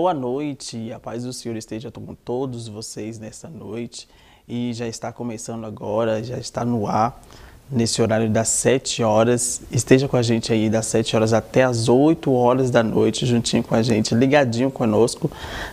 Boa noite, a paz do Senhor esteja com todos vocês nessa noite e já está começando agora, já está no ar nesse horário das 7 horas. Esteja com a gente aí das 7 horas até as 8 horas da noite, juntinho com a gente, ligadinho conosco,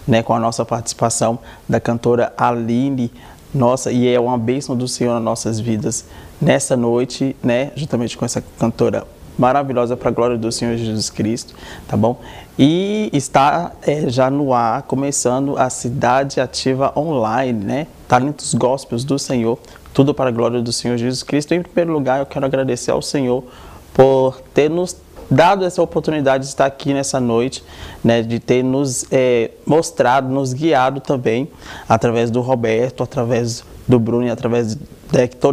né, com a nossa participação da cantora Aline. Nossa, e é uma bênção do Senhor nas nossas vidas nessa noite, né, juntamente com essa cantora maravilhosa para a glória do Senhor Jesus Cristo, tá bom? E está é, já no ar, começando a Cidade Ativa Online, né? Talentos Gospels do Senhor, tudo para a glória do Senhor Jesus Cristo. Em primeiro lugar, eu quero agradecer ao Senhor por ter nos dado essa oportunidade de estar aqui nessa noite, né, de ter nos é, mostrado, nos guiado também, através do Roberto, através do Bruno e através de,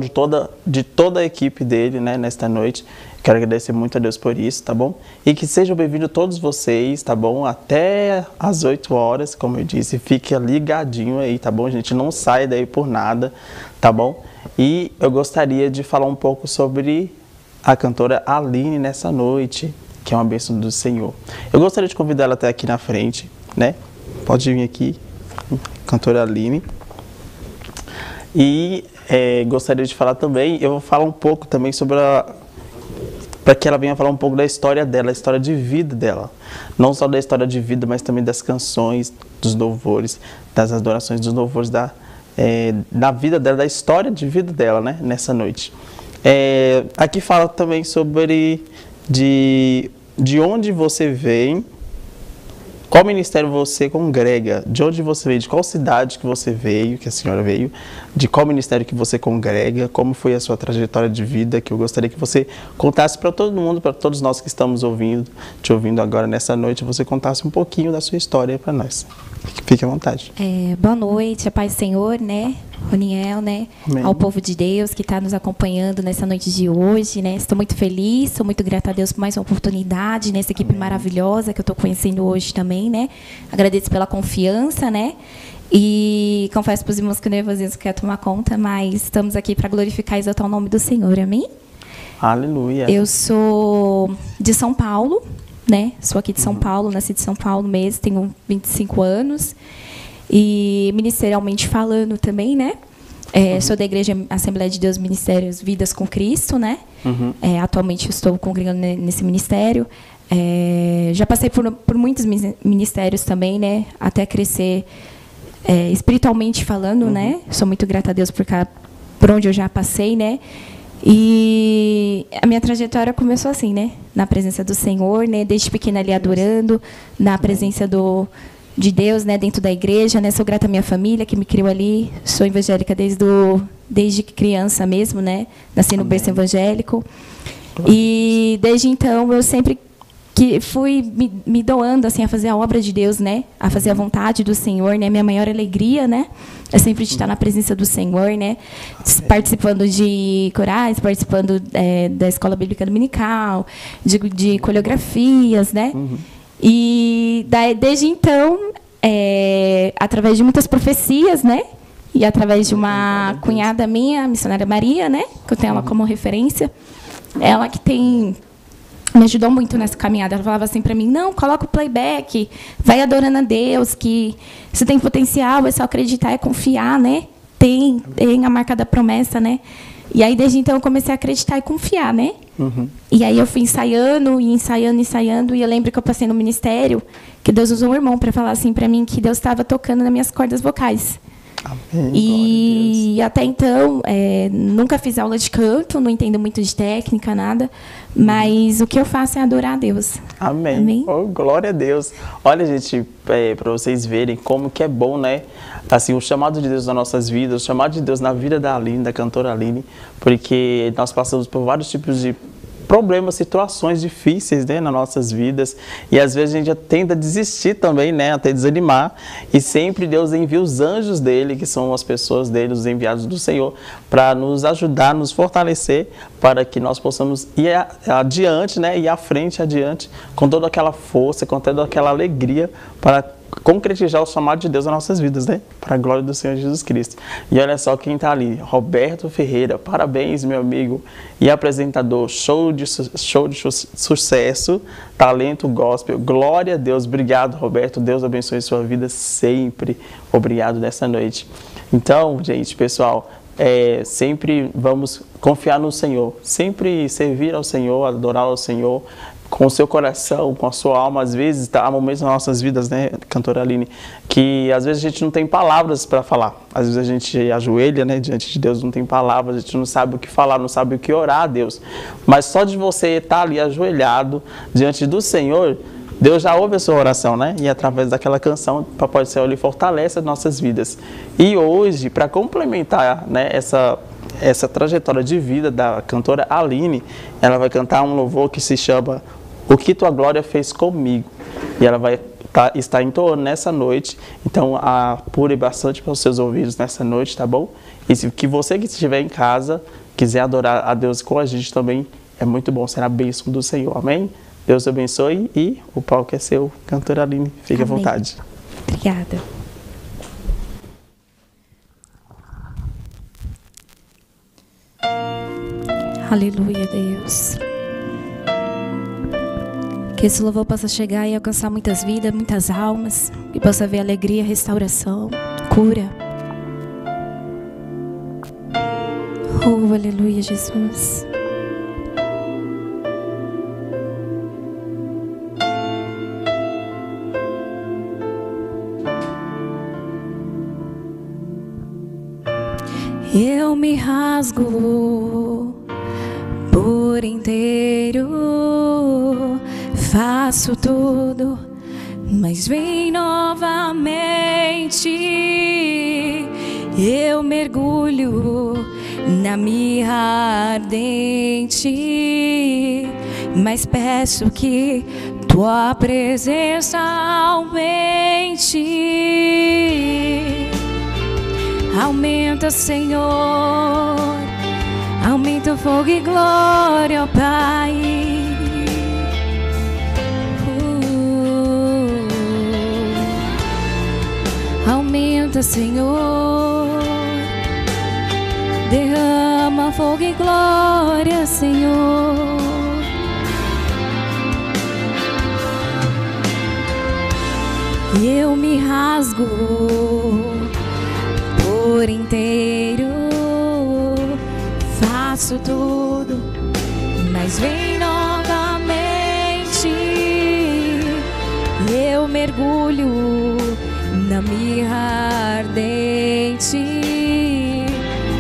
de, toda, de toda a equipe dele, né, nesta noite. Quero agradecer muito a Deus por isso, tá bom? E que sejam bem-vindos todos vocês, tá bom? Até às 8 horas, como eu disse, fique ligadinho aí, tá bom, gente? Não saia daí por nada, tá bom? E eu gostaria de falar um pouco sobre a cantora Aline nessa noite, que é uma bênção do Senhor. Eu gostaria de convidar ela até aqui na frente, né? Pode vir aqui, cantora Aline. E é, gostaria de falar também, eu vou falar um pouco também sobre a, para que ela venha falar um pouco da história dela, a história de vida dela. Não só da história de vida, mas também das canções, dos louvores, das adorações, dos louvores da, é, da vida dela, da história de vida dela, né, nessa noite. É, aqui fala também sobre de, de onde você vem qual ministério você congrega? De onde você veio? De qual cidade que você veio, que a senhora veio? De qual ministério que você congrega? Como foi a sua trajetória de vida? Que eu gostaria que você contasse para todo mundo, para todos nós que estamos ouvindo, te ouvindo agora nessa noite, você contasse um pouquinho da sua história para nós. Fique à vontade. É, boa noite, a paz do Senhor, né? Roniel, né? Amém. Ao povo de Deus que está nos acompanhando nessa noite de hoje, né? Estou muito feliz, sou muito grata a Deus por mais uma oportunidade nessa equipe Amém. maravilhosa que eu estou conhecendo hoje também, né? Agradeço pela confiança, né? E confesso para os irmãos que o nervosismo quer tomar conta, mas estamos aqui para glorificar e exaltar o nome do Senhor, amém? Aleluia. Eu sou de São Paulo, né? Sou aqui de São uhum. Paulo, nasci de São Paulo mesmo, tenho 25 anos. E ministerialmente falando também, né? É, uhum. Sou da Igreja Assembleia de Deus Ministérios Vidas com Cristo, né? Uhum. É, atualmente estou congregando nesse ministério. É, já passei por, por muitos ministérios também, né? Até crescer é, espiritualmente falando, uhum. né? Sou muito grata a Deus por, cá, por onde eu já passei, né? E a minha trajetória começou assim, né? Na presença do Senhor, né? Desde pequena ali adorando, na presença do, de Deus, né, dentro da igreja, né? Sou grata à minha família que me criou ali. Sou evangélica desde do, desde criança mesmo, né? Nasci no berço evangélico. E desde então eu sempre que fui me, me, doando assim a fazer a obra de Deus, né? A fazer a vontade do Senhor, né? Minha maior alegria, né? É sempre estar na presença do Senhor, né? Participando de corais, participando é, da escola bíblica dominical, de, de coreografias, né? Uhum. E desde então, é, através de muitas profecias, né? E através de uma cunhada minha, a missionária Maria, né? Que eu tenho ela uhum. como referência. Ela que tem me ajudou muito nessa caminhada. Ela falava assim para mim: não, coloca o playback, vai adorando a Deus, que você tem potencial, é só acreditar, é confiar, né? Tem, tem a marca da promessa, né? E aí, desde então, eu comecei a acreditar e confiar, né? Uhum. E aí eu fui ensaiando e ensaiando, ensaiando. E eu lembro que eu passei no ministério, que Deus usou um irmão para falar assim para mim que Deus estava tocando nas minhas cordas vocais. Amém, e até então, é, nunca fiz aula de canto, não entendo muito de técnica, nada. Mas o que eu faço é adorar a Deus. Amém. Amém? Oh, glória a Deus. Olha, gente, é, para vocês verem como que é bom, né? Assim, o chamado de Deus nas nossas vidas, o chamado de Deus na vida da Aline, da cantora Aline, porque nós passamos por vários tipos de problemas, situações difíceis né, nas nossas vidas. E às vezes a gente tenta desistir também, né, até desanimar. E sempre Deus envia os anjos dele, que são as pessoas dele, os enviados do Senhor, para nos ajudar, nos fortalecer, para que nós possamos ir adiante, né, ir à frente, adiante, com toda aquela força, com toda aquela alegria para concretizar o chamado de Deus nas nossas vidas, né? Para a glória do Senhor Jesus Cristo. E olha só quem está ali, Roberto Ferreira. Parabéns, meu amigo e apresentador. Show de, show de sucesso, talento gospel. Glória a Deus. Obrigado, Roberto. Deus abençoe sua vida sempre. Obrigado nessa noite. Então, gente, pessoal, é, sempre vamos confiar no Senhor, sempre servir ao Senhor, adorar ao Senhor com o seu coração, com a sua alma. Às vezes, tá, há momentos nas nossas vidas, né, cantora Aline, que às vezes a gente não tem palavras para falar. Às vezes a gente ajoelha, né, diante de Deus, não tem palavras, a gente não sabe o que falar, não sabe o que orar a Deus. Mas só de você estar tá ali ajoelhado diante do Senhor, Deus já ouve a sua oração, né? E através daquela canção, Papai do Céu, ele fortalece as nossas vidas. E hoje, para complementar né, essa, essa trajetória de vida da cantora Aline, ela vai cantar um louvor que se chama O que Tua Glória Fez Comigo. E ela vai tá, estar entoando nessa noite. Então, apure bastante para os seus ouvidos nessa noite, tá bom? E se que você que estiver em casa quiser adorar a Deus com a gente também, é muito bom, será a bênção do Senhor. Amém? Deus abençoe e o palco é seu, cantora Aline. Fique Amém. à vontade. Obrigada. Aleluia, Deus. Que esse louvor possa chegar e alcançar muitas vidas, muitas almas. Que possa haver alegria, restauração, cura. Oh, aleluia, Jesus. eu me rasgo por inteiro, faço tudo, mas vem novamente. Eu mergulho na mirra ardente, mas peço que tua presença aumente Aumenta, Senhor, aumenta o fogo e glória, ó Pai. Senhor, derrama fogo e glória, Senhor. E eu me rasgo por inteiro. Faço tudo, mas vem novamente. Eu mergulho mirra ardente,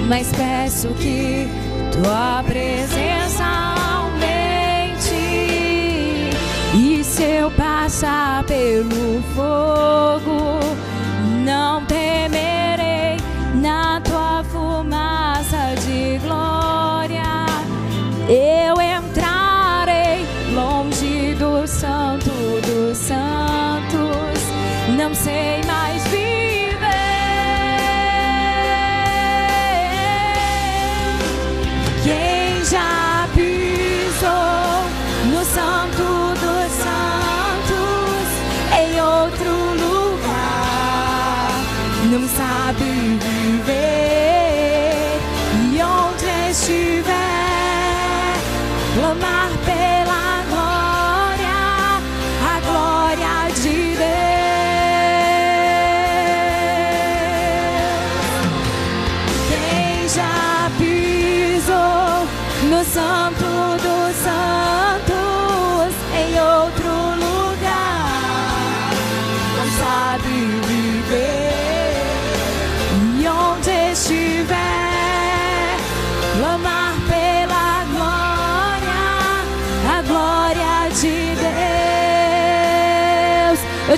mas peço que tua presença aumente. E se eu passar pelo fogo, não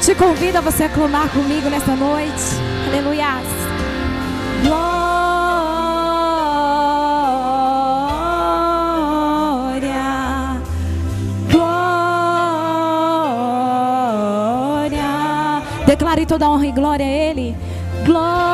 te convido a você a clamar comigo nesta noite. Aleluia. Glória. Glória. Declare toda honra e glória a Ele. Glória.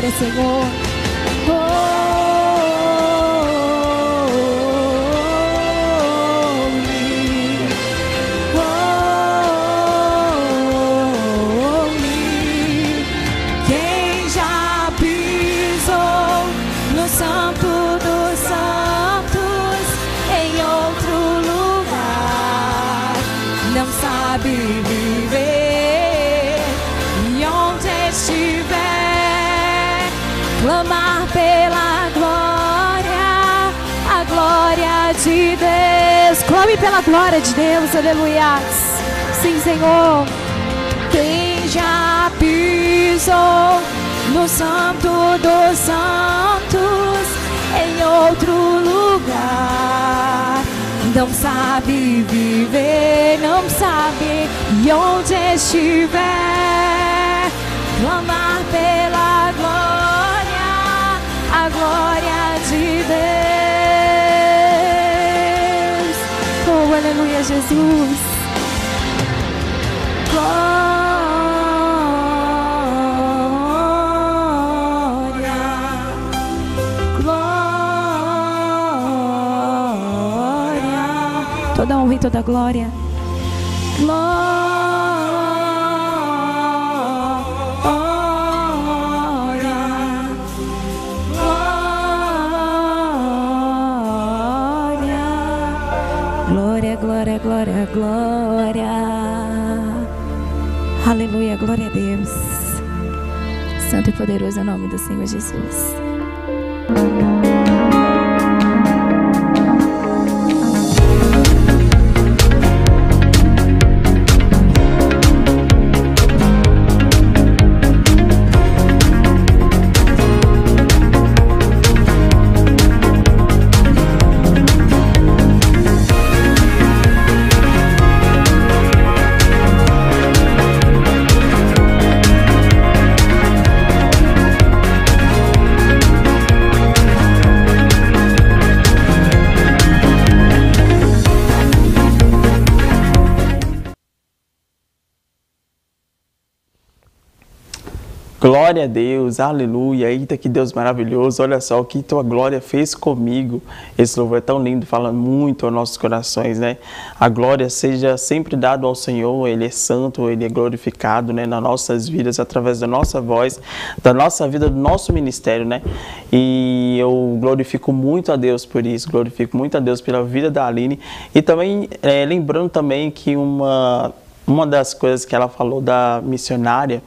Honra e toda glória de Deus, aleluia. Sim, Senhor. Quem já pisou no Santo dos Santos em outro lugar não sabe viver, não sabe e onde estiver clamar pela glória, a glória de Deus. Jesus. Glória, glória, toda honra e toda glória. Glória, glória, glória. Aleluia, glória a Deus. Santo e poderoso é o nome do Senhor Jesus. Glória a Deus, aleluia. Eita, que Deus maravilhoso. Olha só o que tua glória fez comigo. Esse louvor é tão lindo, fala muito aos nossos corações, né? A glória seja sempre dada ao Senhor, Ele é santo, Ele é glorificado, né? Nas nossas vidas, através da nossa voz, da nossa vida, do nosso ministério, né? E eu glorifico muito a Deus por isso, glorifico muito a Deus pela vida da Aline. E também, é, lembrando também que uma, uma das coisas que ela falou da missionária,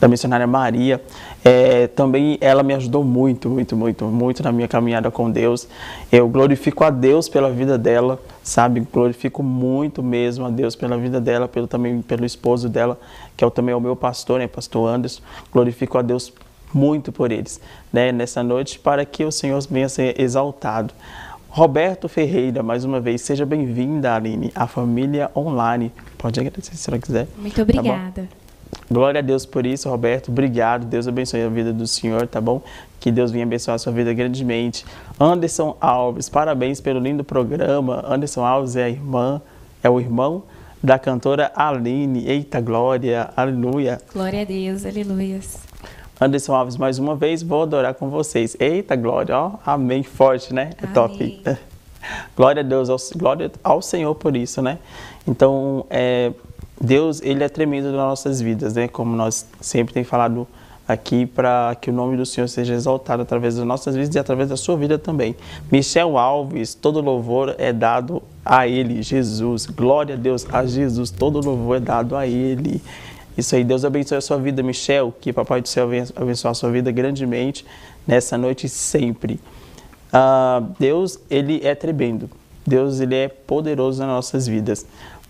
da missionária Maria, é, também ela me ajudou muito, muito, muito, muito na minha caminhada com Deus. Eu glorifico a Deus pela vida dela, sabe? Glorifico muito mesmo a Deus pela vida dela, pelo, também pelo esposo dela, que é também o meu pastor, né? Pastor Anderson. Glorifico a Deus muito por eles, né? Nessa noite, para que o Senhor venha ser exaltado. Roberto Ferreira, mais uma vez, seja bem-vinda, Aline, à família online. Pode agradecer se ela quiser. Muito Tá obrigada. Glória a Deus por isso, Roberto. Obrigado. Deus abençoe a vida do senhor, tá bom? Que Deus venha abençoar a sua vida grandemente. Anderson Alves, parabéns pelo lindo programa. Anderson Alves é a irmã, é o irmão da cantora Aline. Eita glória, aleluia. Glória a Deus, aleluias. Anderson Alves, mais uma vez, vou adorar com vocês. Eita glória, ó, amém, forte, né? É top. Amém. Glória a Deus, glória ao Senhor por isso, né? Então, é, Deus, Ele é tremendo nas nossas vidas, né? Como nós sempre tem falado aqui, para que o nome do Senhor seja exaltado através das nossas vidas e através da sua vida também. Michel Alves, todo louvor é dado a Ele, Jesus. Glória a Deus, a Jesus, todo louvor é dado a Ele. Isso aí, Deus abençoe a sua vida, Michel. Que Papai do Céu abençoar a sua vida grandemente nessa noite e sempre. Ah, Deus, Ele é tremendo. Deus, Ele é poderoso nas nossas vidas.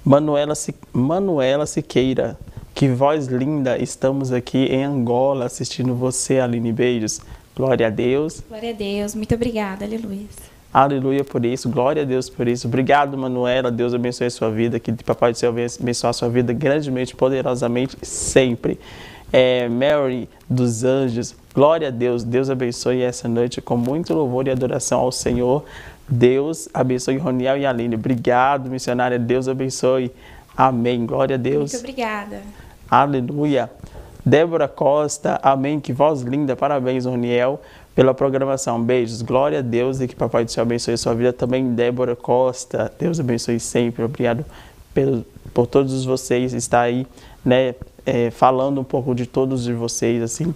Manuela, Si- Manuela Siqueira, que voz linda. Estamos aqui em Angola assistindo você, Aline Beijos. Glória a Deus. Glória a Deus. Muito obrigada. Aleluia. Aleluia por isso, glória a Deus por isso. Obrigado, Manuela. Deus abençoe a sua vida, que Papai do Céu venha abençoar a sua vida grandemente, poderosamente, sempre. É, Mary dos Anjos, glória a Deus. Deus abençoe essa noite com muito louvor e adoração ao Senhor. Deus abençoe Roniel e Aline. Obrigado, missionária. Deus abençoe. Amém. Glória a Deus. Muito obrigada. Aleluia. Débora Costa, amém. Que voz linda. Parabéns, Roniel pela programação. Beijos, glória a Deus e que Papai do Céu abençoe a sua vida também. Débora Costa, Deus abençoe sempre. Obrigado pelo, por todos vocês estar aí, né, é, falando um pouco de todos de vocês, assim,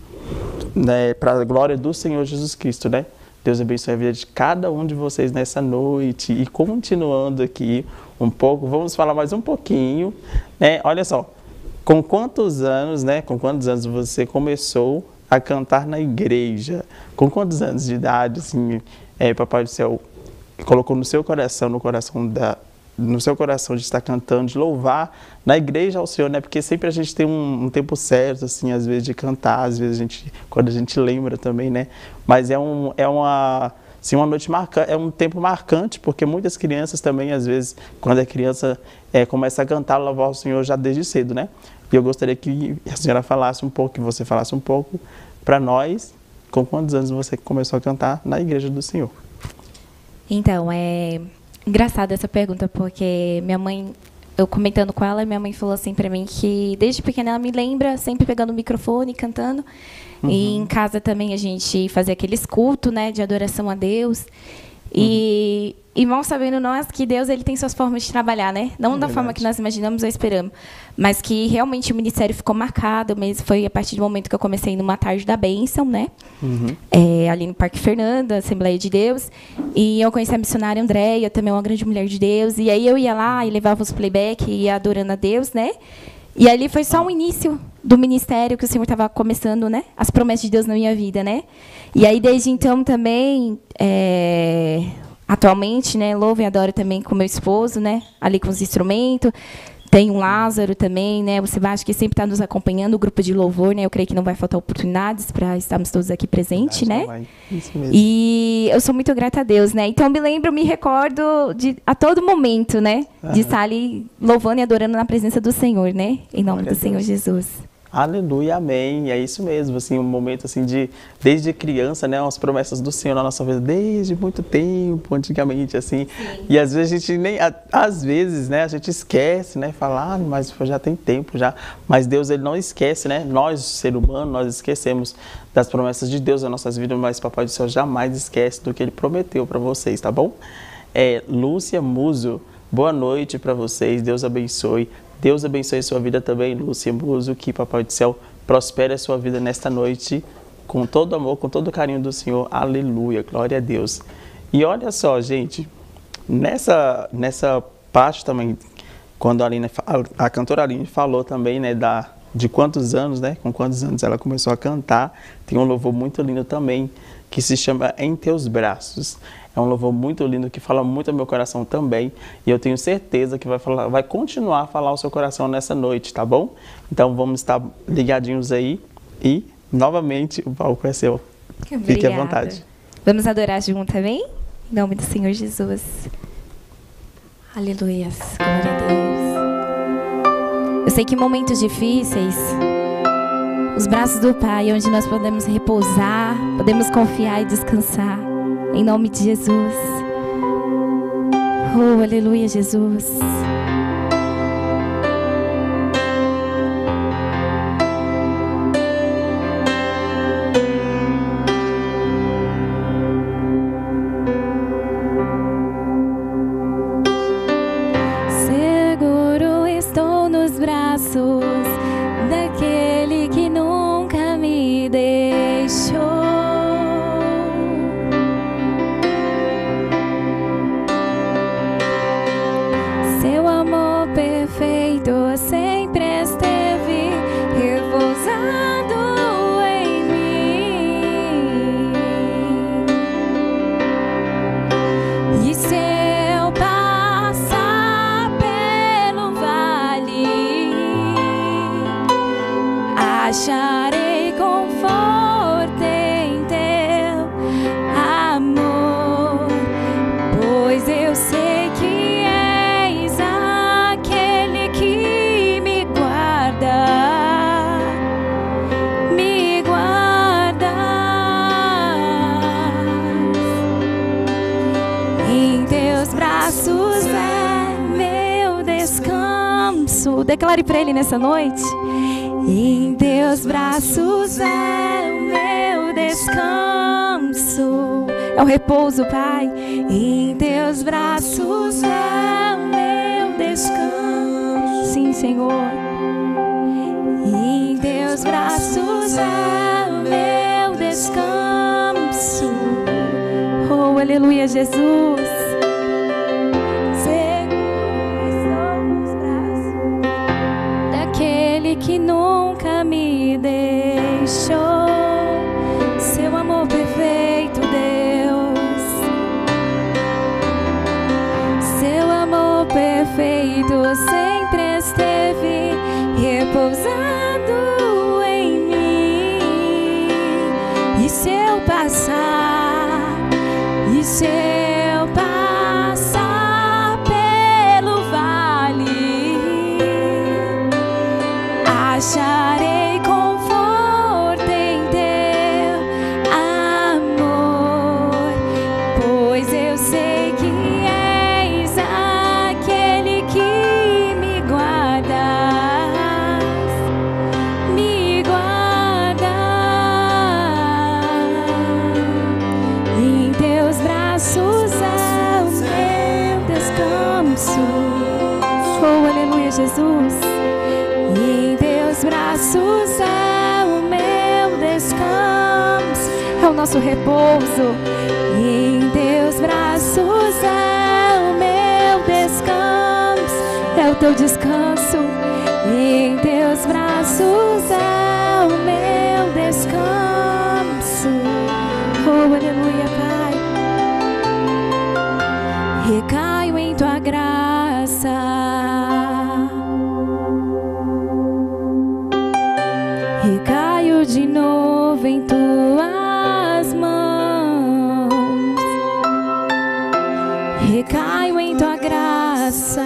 né, para a glória do Senhor Jesus Cristo, né? Deus abençoe a vida de cada um de vocês nessa noite e continuando aqui um pouco, vamos falar mais um pouquinho, né? Olha só, com quantos anos, né? Com quantos anos você começou a cantar na igreja. Com quantos anos de idade, assim, é, Papai do Céu colocou no seu coração, no coração da, no seu coração de estar cantando, de louvar na igreja ao Senhor, né? Porque sempre a gente tem um, um, tempo certo, assim, às vezes de cantar, às vezes a gente, quando a gente lembra também, né? Mas é, um, é uma, assim, uma noite marcante, é um tempo marcante, porque muitas crianças também, às vezes, quando é criança, é, começa a cantar, louvar o Senhor já desde cedo, né? E eu gostaria que a senhora falasse um pouco, que você falasse um pouco para nós, com quantos anos você começou a cantar na igreja do Senhor? Então, é engraçada essa pergunta, porque minha mãe, eu comentando com ela, minha mãe falou assim para mim que desde pequena ela me lembra sempre pegando o microfone, cantando. Uhum. E em casa também a gente fazia aqueles cultos, né, de adoração a Deus. E, uhum. e mal sabendo nós que Deus ele tem suas formas de trabalhar, né? Não é da forma que nós imaginamos ou esperamos, mas que realmente o ministério ficou marcado. Mas foi a partir do momento que eu comecei numa tarde da bênção, né? Uhum. É, ali no Parque Fernando, Assembleia de Deus. E eu conheci a missionária Andréia, também uma grande mulher de Deus. E aí eu ia lá e levava os playback e ia adorando a Deus, né? E ali foi só o início do ministério que o Senhor estava começando, né? As promessas de Deus na minha vida, né? E aí desde então também, é, atualmente, né? Louvo e adoro também com meu esposo, né? Ali com os instrumentos. Tem o Lázaro também, né? O Sebastião que sempre está nos acompanhando, o grupo de louvor, né? Eu creio que não vai faltar oportunidades para estarmos todos aqui presentes, né? Isso mesmo. E eu sou muito grata a Deus, né? Então me lembro, me recordo de a todo momento, né? De estar ali louvando e adorando na presença do Senhor, né? Em nome Glória do Senhor Jesus. Aleluia, amém. É isso mesmo, assim, um momento assim de desde criança, né, as promessas do Senhor na nossa vida desde muito tempo, antigamente assim. Sim. E às vezes a gente nem às vezes, né, a gente esquece, né, falar, ah, mas já tem tempo já. Mas Deus ele não esquece, né? Nós, ser humano, nós esquecemos das promessas de Deus nas nossas vidas, mas Papai do Céu jamais esquece do que ele prometeu para vocês, tá bom? É, Lúcia Muso, boa noite para vocês. Deus abençoe. Deus abençoe a sua vida também, Lúcia Buzo, que Papai do Céu prospere a sua vida nesta noite com todo amor, com todo carinho do Senhor. Aleluia, glória a Deus. E olha só, gente, nessa, nessa parte também, quando a, Aline, a cantora Aline falou também, né, da, de quantos anos, né, com quantos anos ela começou a cantar, tem um louvor muito lindo também, que se chama Em Teus Braços. É um louvor muito lindo que fala muito ao meu coração também. E eu tenho certeza que vai, falar, vai continuar a falar ao seu coração nessa noite, tá bom? Então vamos estar ligadinhos aí. E, novamente, o palco é seu. Obrigada. Fique à vontade. Vamos adorar junto também? Em nome do Senhor Jesus. Aleluia. Glória a Deus. Eu sei que em momentos difíceis, os braços do Pai, onde nós podemos repousar, podemos confiar e descansar. Em nome de Jesus. Oh, aleluia, Jesus. acharei conforto em teu amor, pois eu sei que és aquele que me guarda, me guarda em teus braços. É meu descanso. Declare para ele nessa noite. E teus braços é o meu descanso. É o repouso, Pai. Em teus braços é o meu descanso. Sim, Senhor. Em teus braços é o meu descanso. Oh, aleluia, Jesus. Descanso. Oh, aleluia, Jesus. E em teus braços é o meu descanso, é o nosso repouso. E em teus braços é o meu descanso, é o teu descanso. E em teus braços é o meu descanso. Oh, aleluia, Pai. Recaio tua graça. Recaio de novo em tuas mãos. Recaio em tua graça.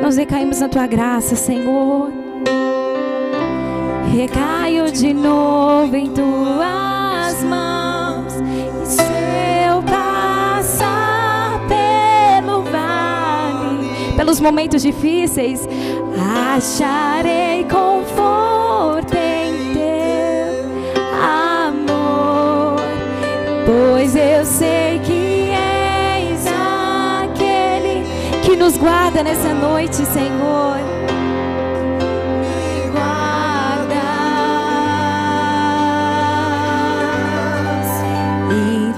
Nós recaímos na tua graça, Senhor. Recaio de novo em tuas pelos momentos difíceis, acharei conforto em teu amor, pois eu sei que és aquele que nos guarda nessa noite, Senhor.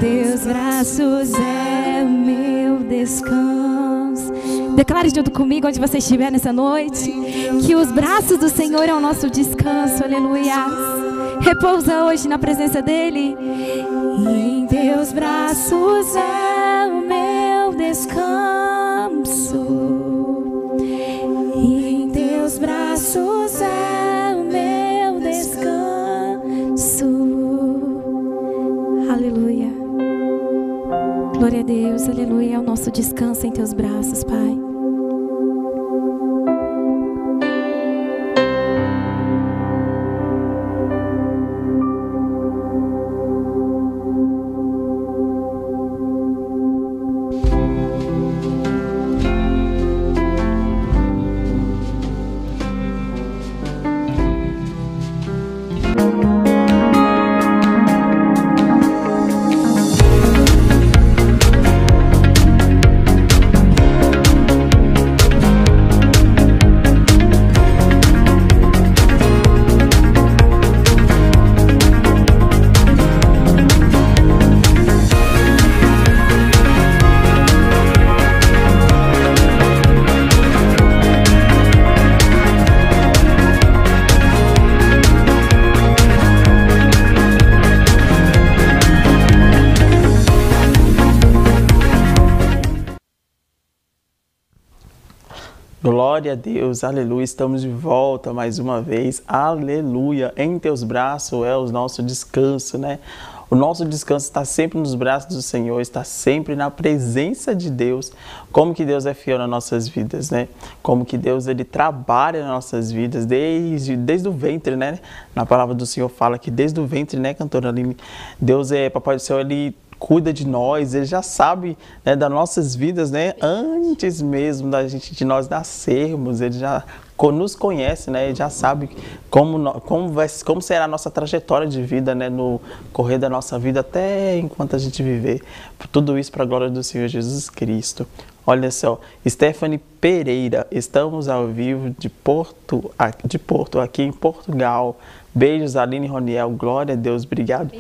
Teus braços é meu descanso. Declare junto comigo onde você estiver nessa noite que os braços do Senhor é o nosso descanso, aleluia. Repousa hoje na presença dEle. Em teus braços é Glória a Deus, aleluia. É o nosso descanso em teus braços, Pai. A Deus, aleluia. Estamos de volta mais uma vez, aleluia. Em teus braços é o nosso descanso, né? O nosso descanso está sempre nos braços do Senhor, está sempre na presença de Deus. Como que Deus é fiel nas nossas vidas, né? Como que Deus ele trabalha nas nossas vidas desde, desde o ventre, né? Na palavra do Senhor fala que desde o ventre, né, cantora Aline? Deus é, Papai do Céu, ele cuida de nós, Ele já sabe né, das nossas vidas, né? Antes mesmo da gente, de nós nascermos, Ele já nos conhece, né? Ele já sabe como, como, vai, como será a nossa trajetória de vida, né? No correr da nossa vida até enquanto a gente viver. Tudo isso para a glória do Senhor Jesus Cristo. Olha só, Stephanie Pereira, estamos ao vivo de Porto, de Porto, aqui em Portugal. Beijos, Aline Roniel, glória a Deus, obrigado.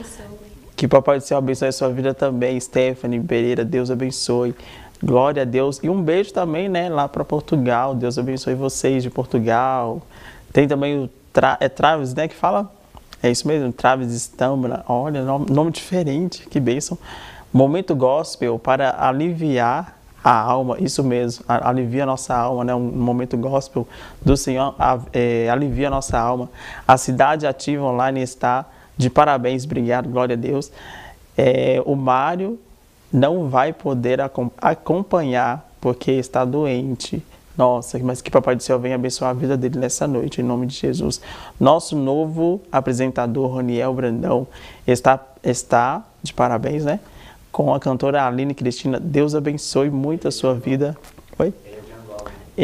Que Papai do Céu abençoe a sua vida também, Stephanie Pereira, Deus abençoe. Glória a Deus. E um beijo também, né, lá para Portugal. Deus abençoe vocês de Portugal. Tem também o Tra é Travis, né, que fala? É isso mesmo, Travis Stambra. Olha, nome, nome diferente, que bênção. Momento gospel para aliviar a alma, isso mesmo, alivia a nossa alma, né? Um momento gospel do Senhor é, alivia a nossa alma. A cidade ativa online está de parabéns, obrigado, glória a Deus. É, o Mário não vai poder acompanhar porque está doente. Nossa, mas que Papai do Céu venha abençoar a vida dele nessa noite, em nome de Jesus. Nosso novo apresentador, Roniel Brandão, está, está de parabéns, né? com a cantora Aline Cristina. Deus abençoe muito a sua vida. Oi?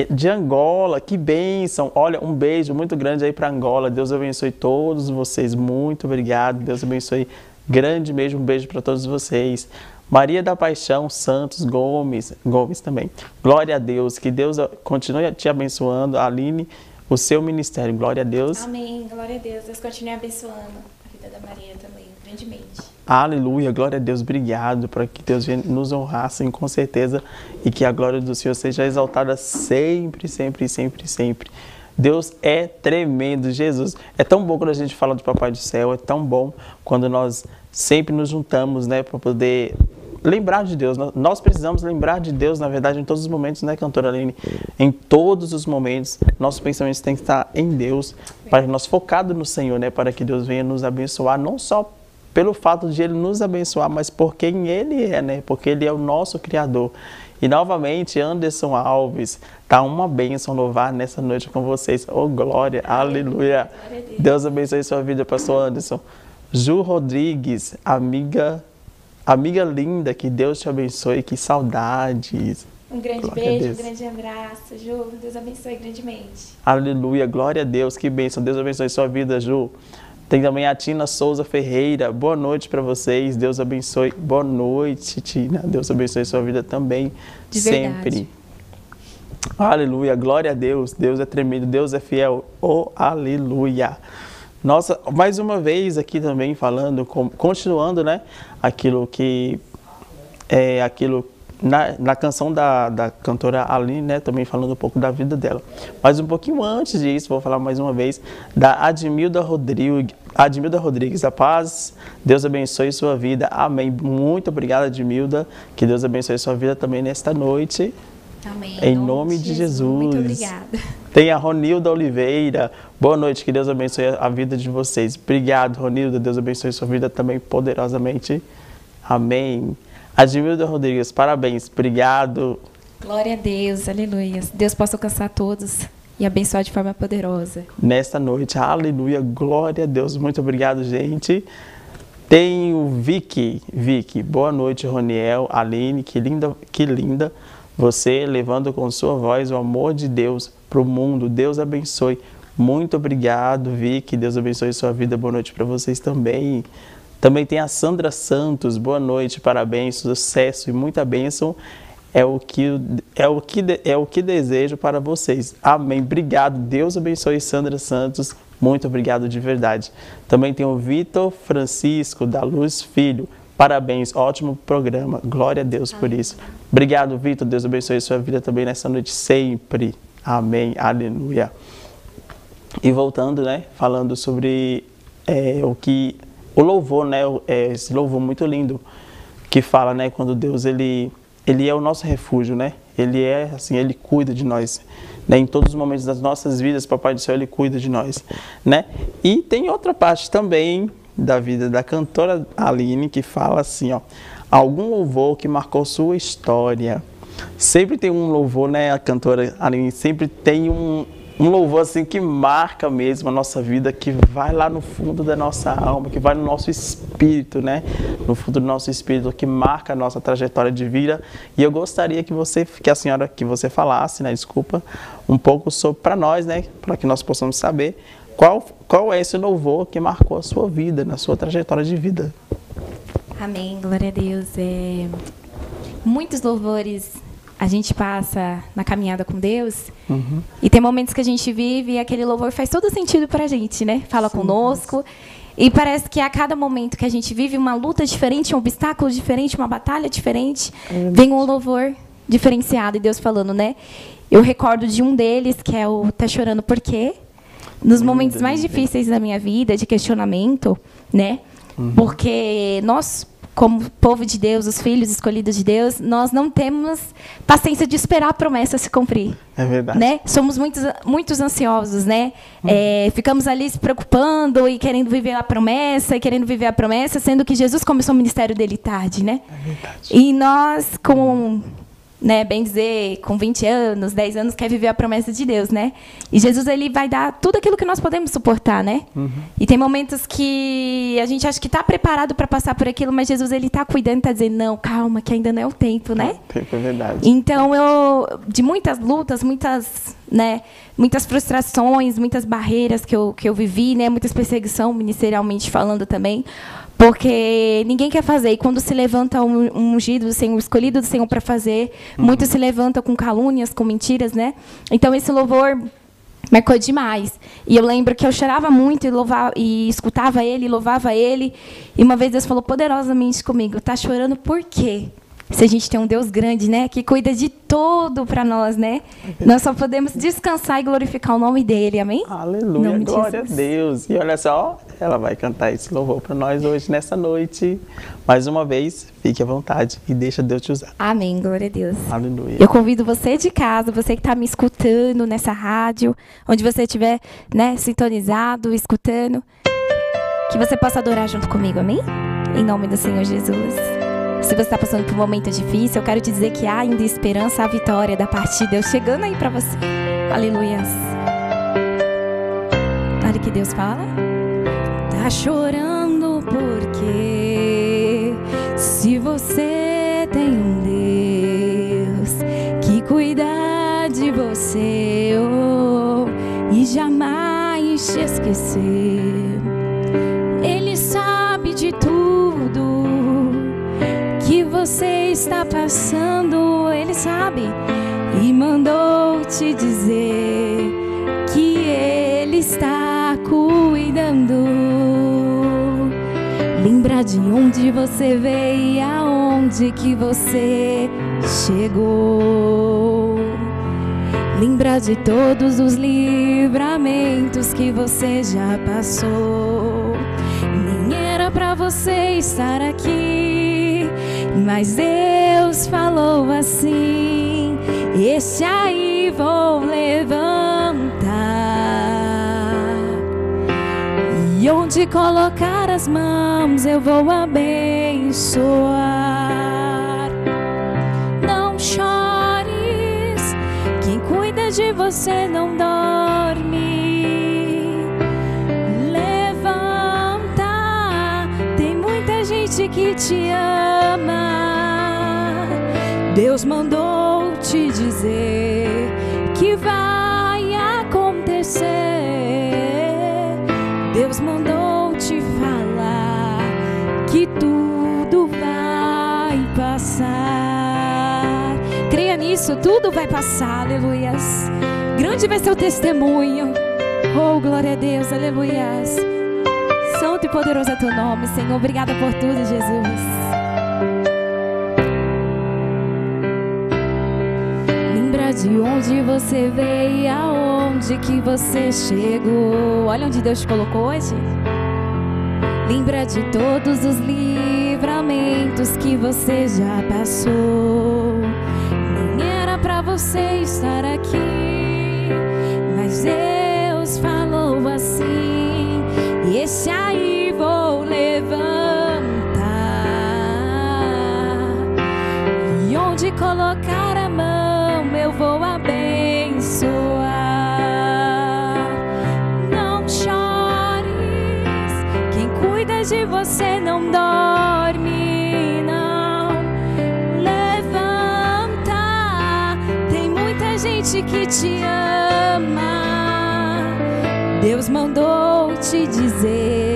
De Angola, que bênção! Olha, um beijo muito grande aí para Angola. Deus abençoe todos vocês. Muito obrigado. Deus abençoe. Grande beijo, um beijo para todos vocês. Maria da Paixão Santos Gomes, Gomes também. Glória a Deus, que Deus continue te abençoando, Aline, o seu ministério. Glória a Deus. Amém. Glória a Deus. Deus continue abençoando a vida da Maria também, grandemente. Aleluia, glória a Deus, obrigado para que Deus nos honrar, sim, com certeza, e que a glória do Senhor seja exaltada sempre, sempre, sempre, sempre. Deus é tremendo, Jesus. É tão bom quando a gente fala do Papai do Céu, é tão bom quando nós sempre nos juntamos, né, para poder lembrar de Deus. Nós precisamos lembrar de Deus, na verdade, em todos os momentos, né, cantora Aline? Em todos os momentos, nossos pensamentos têm que estar em Deus, para nós focados no Senhor, né, para que Deus venha nos abençoar, não só pelo fato de Ele nos abençoar, mas por quem Ele é, né? Porque Ele é o nosso Criador. E novamente, Anderson Alves, tá uma bênção louvar nessa noite com vocês. Oh, glória, aleluia. Deus abençoe sua vida, pastor Anderson. Ju Rodrigues, amiga, amiga linda, que Deus te abençoe, que saudades. Um grande glória beijo, um grande abraço, Ju. Deus abençoe grandemente. Aleluia, glória a Deus, que bênção. Deus abençoe sua vida, Ju. Tem também a Tina Souza Ferreira. Boa noite para vocês. Deus abençoe. Boa noite, Tina. Deus abençoe sua vida também. De sempre. Verdade. Aleluia. Glória a Deus. Deus é tremendo. Deus é fiel. Oh, aleluia. Nossa, mais uma vez aqui também falando, continuando, né? Aquilo que é aquilo na, na canção da, da cantora Aline, né, também falando um pouco da vida dela. Mas um pouquinho antes disso, vou falar mais uma vez da Admilda Rodrigues. Admilda Rodrigues, a paz, Deus abençoe sua vida. Amém. Muito obrigada, Admilda. Que Deus abençoe sua vida também nesta noite. Amém. Em nome de Jesus. Muito obrigada. Tem a Ronilda Oliveira. Boa noite, que Deus abençoe a vida de vocês. Obrigado, Ronilda. Deus abençoe sua vida também poderosamente. Amém. Admilda Rodrigues, parabéns, obrigado. Glória a Deus, aleluia. Deus possa alcançar todos e abençoar de forma poderosa. Nesta noite, aleluia, glória a Deus. Muito obrigado, gente. Tem o Vicky, Vicky, boa noite, Roniel, Aline, que linda, que linda. Você levando com sua voz o amor de Deus para o mundo. Deus abençoe. Muito obrigado, Vicky. Deus abençoe sua vida. Boa noite para vocês também. Também tem a Sandra Santos, boa noite, parabéns, sucesso e muita bênção. É o que, é o que, é o que desejo para vocês. Amém. Obrigado. Deus abençoe Sandra Santos. Muito obrigado de verdade. Também tem o Vitor Francisco da Luz Filho. Parabéns, ótimo programa. Glória a Deus por isso. Obrigado, Vitor. Deus abençoe sua vida também nessa noite sempre. Amém. Aleluia. E voltando, né, falando sobre é, o que o louvor, né, é esse louvor muito lindo que fala, né, quando Deus ele ele é o nosso refúgio, né? Ele é assim, ele cuida de nós, né? Em todos os momentos das nossas vidas, Papai do Céu ele cuida de nós, né? E tem outra parte também da vida da cantora Aline que fala assim, ó, algum louvor que marcou sua história. Sempre tem um louvor, né? A cantora Aline sempre tem um um louvor assim que marca mesmo a nossa vida, que vai lá no fundo da nossa alma, que vai no nosso espírito, né? No fundo do nosso espírito, que marca a nossa trajetória de vida. E eu gostaria que você, que a senhora, que você falasse, né? Desculpa, um pouco sobre para nós, né? Para que nós possamos saber qual qual é esse louvor que marcou a sua vida, na sua trajetória de vida. Amém, glória a Deus. É... Muitos louvores a gente passa na caminhada com Deus uhum. e tem momentos que a gente vive e aquele louvor faz todo sentido para a gente, né? Fala Sim, conosco e parece que a cada momento que a gente vive uma luta diferente, um obstáculo diferente, uma batalha diferente, é vem um louvor diferenciado e Deus falando, né? Eu recordo de um deles que é o Tá chorando por quê? Nos momentos mais difíceis da minha vida, de questionamento, né? Uhum. Porque nós como povo de Deus, os filhos escolhidos de Deus, nós não temos paciência de esperar a promessa se cumprir. É verdade. Né? Somos muitos, muitos ansiosos, né? Hum. É, ficamos ali se preocupando e querendo viver a promessa, e querendo viver a promessa, sendo que Jesus começou o ministério dele tarde, né? É verdade. E nós, com né, bem dizer, com 20 anos, 10 anos, quer viver a promessa de Deus, né? E Jesus ele vai dar tudo aquilo que nós podemos suportar, né? Uhum. E tem momentos que a gente acha que está preparado para passar por aquilo, mas Jesus ele está cuidando, está dizendo não, calma, que ainda não é o tempo, né? É, tempo é verdade. Então eu de muitas lutas, muitas, né, muitas frustrações, muitas barreiras que eu que eu vivi, né, muitas perseguição ministerialmente falando também. Porque ninguém quer fazer. E quando se levanta um, um ungido do Senhor, escolhido do Senhor para fazer, uhum. muitos se levantam com calúnias, com mentiras, né? Então esse louvor marcou demais. E eu lembro que eu chorava muito e louvava e escutava ele, louvava ele. E uma vez Deus falou poderosamente comigo: "Tá chorando por quê?" Se a gente tem um Deus grande, né, que cuida de tudo para nós, né? Nós só podemos descansar e glorificar o nome dele. Amém? Aleluia. Glória a Deus. E olha só, ela vai cantar esse louvor para nós hoje, nessa noite. Mais uma vez, fique à vontade e deixa Deus te usar. Amém, glória a Deus. Aleluia. Eu convido você de casa, você que está me escutando nessa rádio, onde você estiver né, sintonizado, escutando, que você possa adorar junto comigo, amém? Em nome do Senhor Jesus. Se você está passando por um momento difícil, eu quero te dizer que há ainda esperança, a vitória da parte de Deus chegando aí para você. Aleluia. Olha que Deus fala. Tá chorando porque se você tem um Deus que cuida de você oh, e jamais te esquecer, você está passando, Ele sabe e mandou te dizer que Ele está cuidando. Lembra de onde você veio e aonde que você chegou. Lembra de todos os livramentos que você já passou. Nem era para você estar aqui, mas Deus falou assim: Esse aí vou levantar. E onde colocar as mãos eu vou abençoar. Não chores, quem cuida de você não dorme. Que te ama. Deus mandou te dizer que vai acontecer. Deus mandou te falar que tudo vai passar. Creia nisso, tudo vai passar, aleluias. Grande vai ser o testemunho. Oh, glória a Deus, aleluias. Poderoso é teu nome, Senhor. Obrigada por tudo, Jesus. de onde você veio e aonde que você chegou. Olha onde Deus te colocou hoje. Lembra de todos os livramentos que você já passou. Nem era para você estar aqui, mas Deus colocar a mão, eu vou abençoar. Não chores, quem cuida de você não dorme. Não levanta, tem muita gente que te ama. Deus mandou te dizer.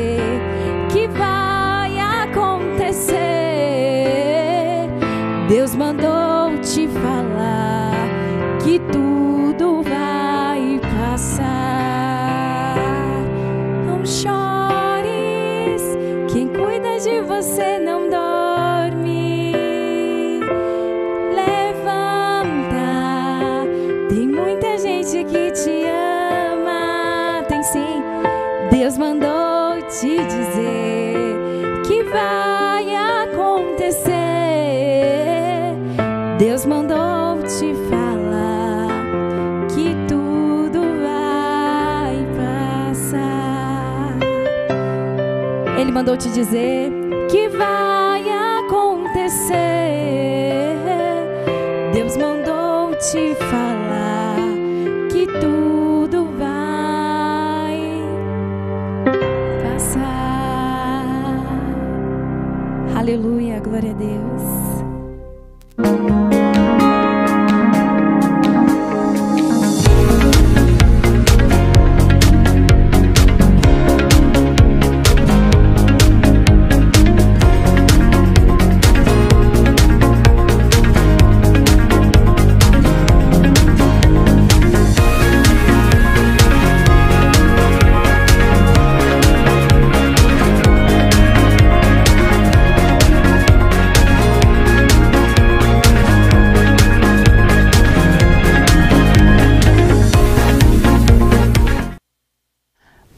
Mandou te dizer que vai acontecer. Deus mandou te falar que tudo vai passar. Aleluia, glória a Deus.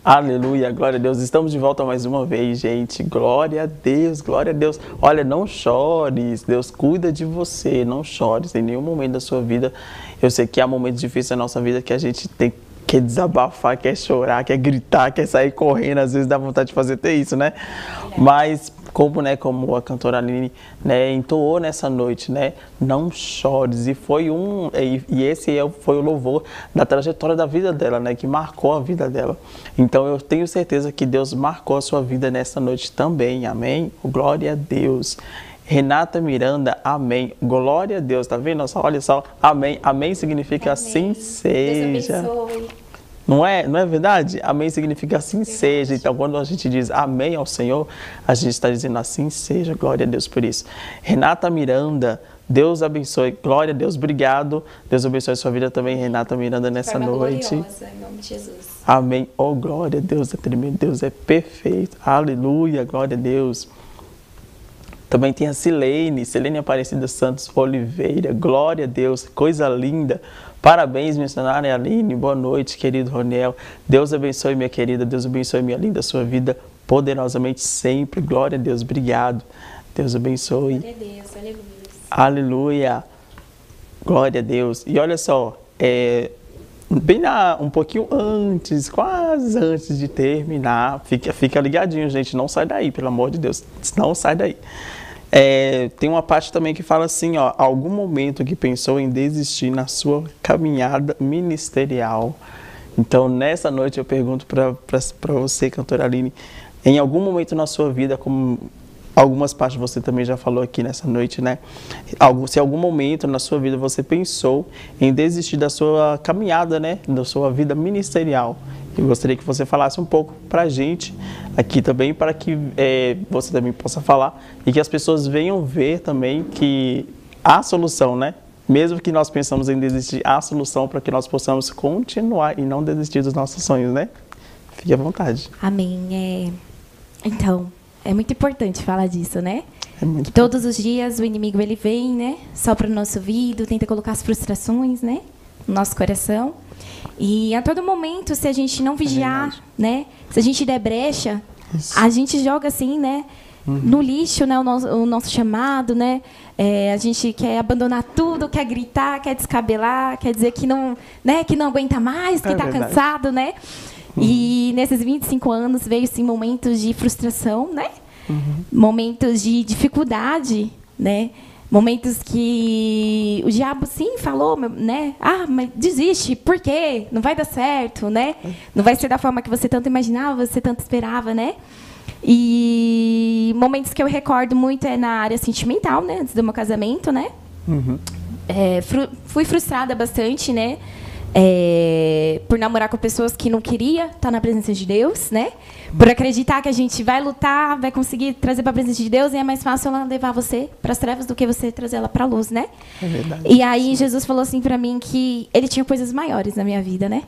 Aleluia, glória a Deus. Estamos de volta mais uma vez, gente. Glória a Deus, glória a Deus. Olha, não chores, Deus cuida de você, não chores em nenhum momento da sua vida. Eu sei que há momentos difíceis na nossa vida que a gente tem quer desabafar, quer chorar, quer gritar, quer sair correndo, às vezes dá vontade de fazer até isso, né? Mas como, né, como a cantora Aline, né, entoou nessa noite, né, não chores, e foi um, e, e esse é foi o louvor da trajetória da vida dela, né, que marcou a vida dela. Então eu tenho certeza que Deus marcou a sua vida nessa noite também, amém? Glória a Deus. Renata Miranda, amém. Glória a Deus, tá vendo? Olha só, amém. Amém significa assim seja. Não é, não é verdade? Amém significa assim verdade. seja. Então, quando a gente diz amém ao Senhor, a gente está dizendo assim seja. Glória a Deus por isso. Renata Miranda, Deus abençoe. Glória a Deus, obrigado. Deus abençoe a sua vida também, Renata Miranda, nessa noite. Gloriosa, em nome de Jesus. Amém. Oh, glória a Deus, é tremendo. Deus é perfeito. Aleluia, glória a Deus. Também tem a Silene, Silene Aparecida Santos Oliveira. Glória a Deus, coisa linda. Parabéns, missionária Aline. Boa noite, querido Roniel. Deus abençoe, minha querida. Deus abençoe, minha linda, sua vida poderosamente sempre. Glória a Deus. Obrigado. Deus abençoe. Glória a Deus. Aleluia. Aleluia. Glória a Deus. E olha só, é, bem na, um pouquinho antes, quase antes de terminar, fica, fica ligadinho, gente. Não sai daí, pelo amor de Deus. Não sai daí. É, tem uma parte também que fala assim, ó, algum momento que pensou em desistir na sua caminhada ministerial. Então, nessa noite eu pergunto para você, cantora Aline, em algum momento na sua vida, como algumas partes você também já falou aqui nessa noite, né? Se em algum momento na sua vida você pensou em desistir da sua caminhada, né? Da sua vida ministerial. Eu gostaria que você falasse um pouco para a gente aqui também, para que é, você também possa falar e que as pessoas venham ver também que há solução, né? Mesmo que nós pensamos em desistir, há solução para que nós possamos continuar e não desistir dos nossos sonhos, né? Fique à vontade. Amém. É... Então, é muito importante falar disso, né? É muito Todos os dias o inimigo ele vem, né? Só para o nosso ouvido, tenta colocar as frustrações, né? No nosso coração. E a todo momento, se a gente não vigiar, né? Se a gente der brecha, Isso. a gente joga assim, né? No lixo, né? O nosso, o nosso chamado, né? É, a gente quer abandonar tudo, quer gritar, quer descabelar, quer dizer que não, né? Que não aguenta mais, que É está verdade. cansado, né? E nesses 25 anos veio sim momentos de frustração, né? Momentos de dificuldade, né? Momentos que o diabo sim falou, né? Ah, mas desiste, por quê? Não vai dar certo, né? Não vai ser da forma que você tanto imaginava, você tanto esperava, né? E momentos que eu recordo muito é na área sentimental, né? Antes do meu casamento, né? Uhum. É, fru fui frustrada bastante, né? É, por namorar com pessoas que não queria estar na presença de Deus, né? Por acreditar que a gente vai lutar, vai conseguir trazer para a presença de Deus e é mais fácil ela levar você para as trevas do que você trazer ela para a luz, né? É verdade. E aí Jesus falou assim para mim que ele tinha coisas maiores na minha vida, né?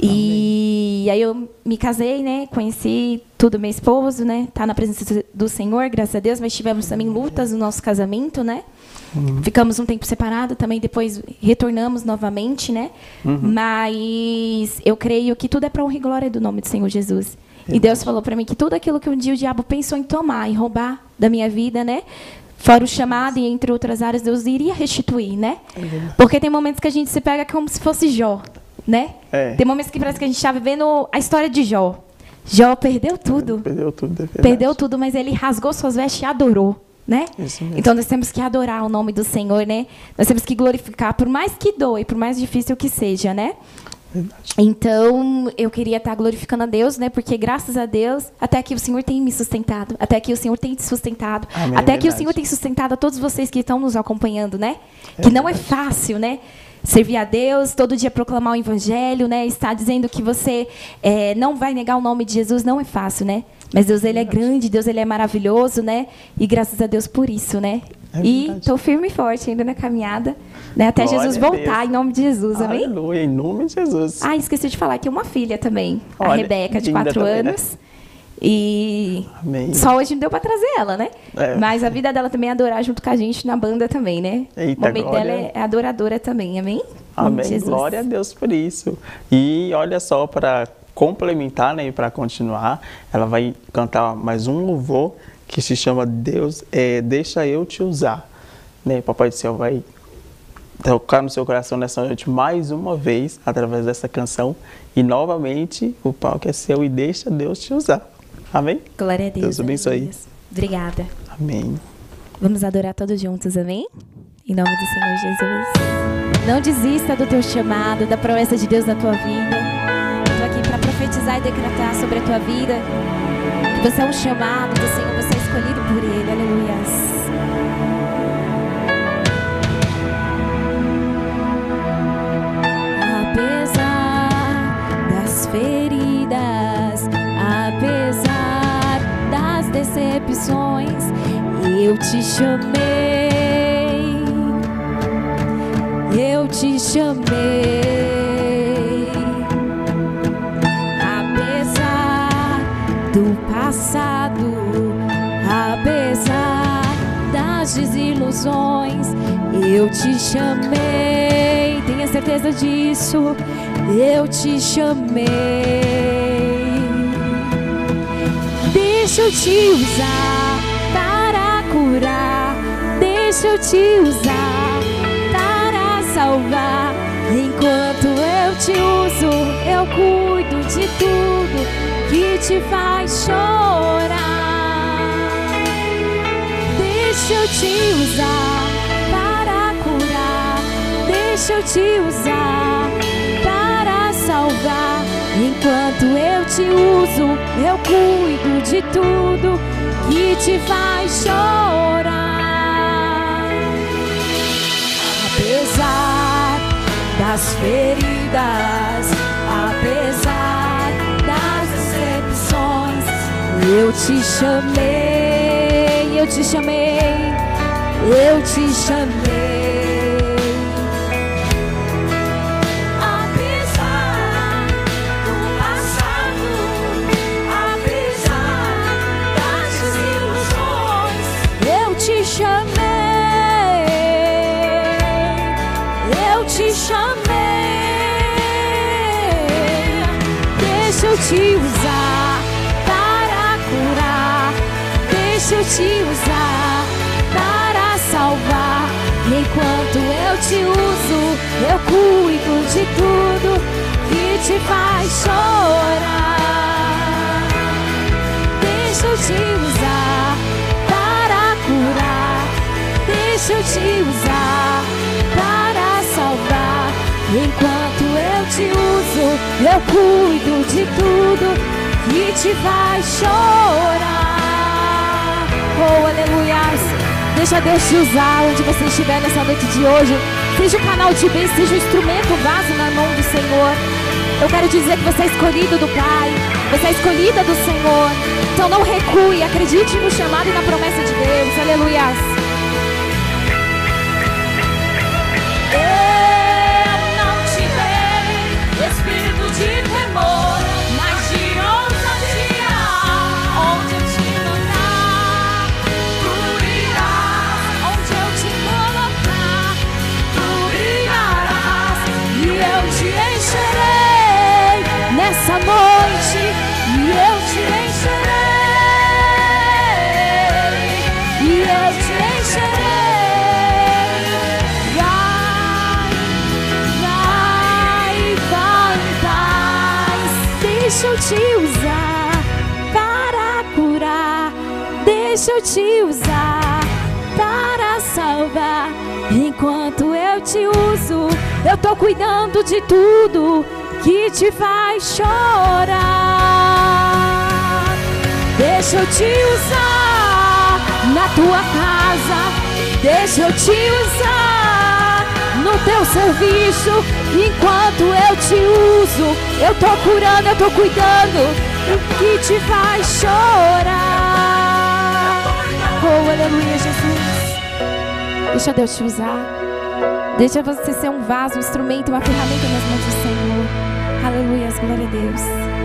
E aí eu me casei, né? Conheci tudo meu esposo, né? Tá na presença do Senhor, graças a Deus, mas tivemos também lutas no nosso casamento, né? Uhum. Ficamos um tempo separado, também depois retornamos novamente, né? Uhum. Mas eu creio que tudo é para honra e glória do nome do Senhor Jesus. E Deus falou para mim que tudo aquilo que um dia o diabo pensou em tomar, em roubar da minha vida, né? Fora o chamado e entre outras áreas, Deus iria restituir, né? É Porque tem momentos que a gente se pega como se fosse Jó, né? É. Tem momentos que parece que a gente está vivendo a história de Jó. Jó perdeu tudo. Perdeu tudo, é. Perdeu tudo, mas ele rasgou suas vestes e adorou, né? Então nós temos que adorar o nome do Senhor, né? Nós temos que glorificar, por mais que doe, por mais difícil que seja, né? Verdade. Então, eu queria estar glorificando a Deus, né? Porque graças a Deus, até aqui o Senhor tem me sustentado, até aqui o Senhor tem te sustentado, Amém, até aqui o verdade. Senhor tem sustentado a todos vocês que estão nos acompanhando, né? que não é fácil, né? Servir a Deus, todo dia proclamar o Evangelho, né? Estar dizendo que você eh, não vai negar o nome de Jesus não é fácil, né? Mas Deus ele é grande, Deus ele é maravilhoso, né? E graças a Deus por isso, né? É e estou firme e forte ainda na caminhada, né? Até Glória Jesus a voltar em nome de Jesus, amém? Aleluia, em nome de Jesus. Ah, esqueci de falar que uma filha também, a Olha, Rebeca, de quatro também, né? E Amém. só hoje não deu para trazer ela, né? É. Mas a vida dela também é adorar junto com a gente na banda também, né? Eita, o momento glória. dela é adoradora também, amém? Amém. Glória a Deus por isso. E olha só, para complementar né, e para continuar, ela vai cantar mais um louvor que se chama Deus, é, Deixa Eu Te Usar. Né? Papai do Céu vai tocar no seu coração nessa noite mais uma vez através dessa canção. E novamente o palco é seu e deixa Deus te usar. Amém? Glória a Deus. Deus abençoe. aleluia. Obrigada. Amém. Vamos adorar todos juntos, amém? Em nome do Senhor Jesus. Não desista do teu chamado, da promessa de Deus na tua vida. Estou aqui para profetizar e decretar sobre a tua vida. Que você é um chamado do Senhor, você é escolhido por Ele. Aleluia. Decepções, eu te chamei, eu te chamei. Apesar do passado, apesar das desilusões, eu te chamei. Tenha certeza disso, eu te chamei. Deixa eu te usar para curar. Deixa eu te usar para salvar. Enquanto eu te uso, eu cuido de tudo que te faz chorar. Deixa eu te usar para curar. Deixa eu te usar para salvar. Enquanto eu te uso, eu cuido de tudo que te faz chorar. Apesar das feridas, apesar das decepções, eu te chamei, eu te chamei, eu te chamei. Eu te uso, eu cuido de tudo que te faz chorar. Deixa eu te usar para curar. Deixa eu te usar para salvar. Enquanto eu te uso, eu cuido de tudo e te faz chorar. Oh, aleluia. Deixa Deus te usar onde você estiver nessa noite de hoje. Seja o canal de bem, seja o instrumento, vaso na mão do Senhor. Eu quero dizer que você é escolhido do Pai, você é escolhida do Senhor. Então não recue, acredite no chamado e na promessa de Deus. Aleluia. te usar para curar. Deixa eu te usar para salvar. Enquanto eu te uso, eu tô cuidando de tudo que te faz chorar. Deixa eu te usar na tua casa. Deixa eu te usar no teu serviço Enquanto eu te uso, eu tô curando, eu tô cuidando. O que te faz chorar? Oh, aleluia, Jesus. Deixa Deus te usar. Deixa você ser um vaso, um instrumento, uma ferramenta nas mãos do Senhor. Aleluia, glória a Deus.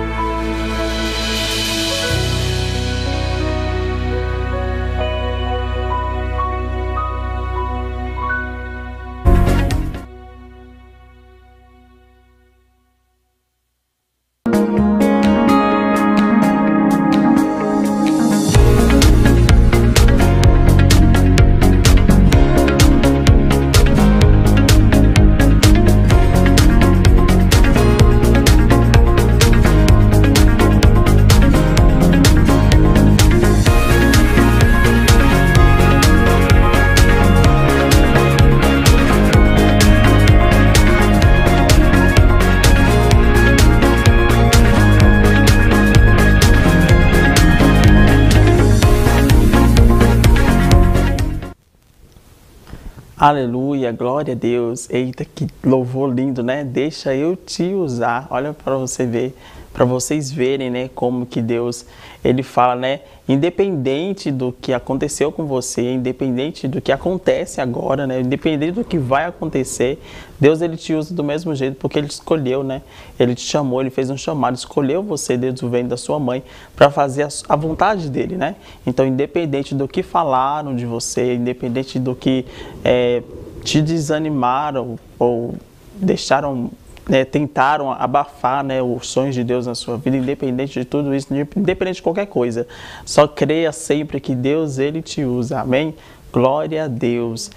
Aleluia, glória a Deus. Eita, que louvor lindo, né? Deixa eu te usar. Olha para você ver, para vocês verem, né, como que Deus, ele fala, né, independente do que aconteceu com você, independente do que acontece agora, né, independente do que vai acontecer, Deus ele te usa do mesmo jeito porque ele escolheu, né? Ele te chamou, ele fez um chamado, escolheu você desde o ventre da sua mãe para fazer a, a, vontade dele, né? Então, independente do que falaram de você, independente do que é, te desanimaram ou deixaram né, tentaram abafar né, os sonhos de Deus na sua vida, independente de tudo isso, independente de qualquer coisa. Só creia sempre que Deus ele te usa. Amém? Glória a Deus.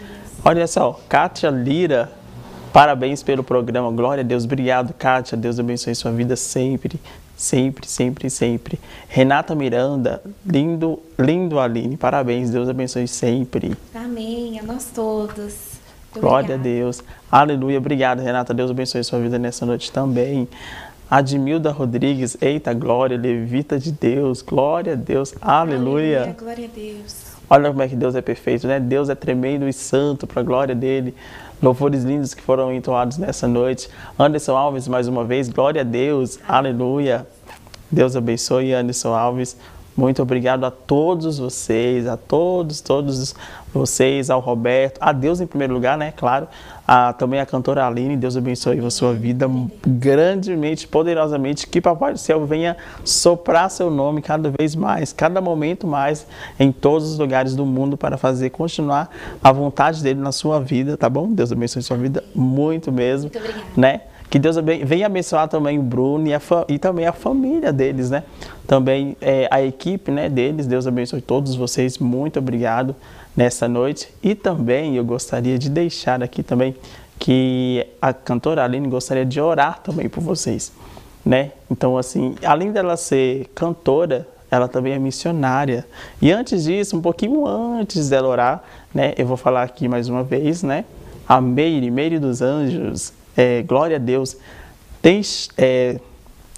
Olha só, Kátia Lira, parabéns pelo programa. Glória a Deus. Obrigado, Kátia. Deus abençoe sua vida sempre. Sempre, sempre, sempre. Renata Miranda, lindo, lindo Aline, parabéns, Deus abençoe sempre. Amém, a nós todos. Glória a Deus. Aleluia. Obrigado, Renata. Deus abençoe a sua vida nessa noite também. Admilda Rodrigues, eita glória, levita de Deus, glória a Deus, aleluia. aleluia glória a Deus. Olha como é que Deus é perfeito, né? Deus é tremendo e santo para a glória dele. Louvores lindos que foram entoados nessa noite. Anderson Alves, mais uma vez, glória a Deus, aleluia. Deus abençoe Anderson Alves. Muito obrigado a todos vocês, a todos, todos vocês, ao Roberto, a Deus em primeiro lugar, né? Claro, a, também a cantora Aline, Deus abençoe a sua vida grandemente, poderosamente, que Papai do Céu venha soprar seu nome cada vez mais, cada momento mais, em todos os lugares do mundo para fazer continuar a vontade dele na sua vida, tá bom? Deus abençoe a sua vida muito mesmo, muito né? Que Deus venha abençoar também o Bruno e, a, e também a família deles, né? Também é, a equipe né, deles. Deus abençoe todos vocês. Muito obrigado nessa noite. E também eu gostaria de deixar aqui também que a cantora Aline gostaria de orar também por vocês, né? Então, assim, além dela ser cantora, ela também é missionária. E antes disso, um pouquinho antes dela orar, né? Eu vou falar aqui mais uma vez, né? A Meire, Meire dos Anjos, é, glória a Deus, tem, é,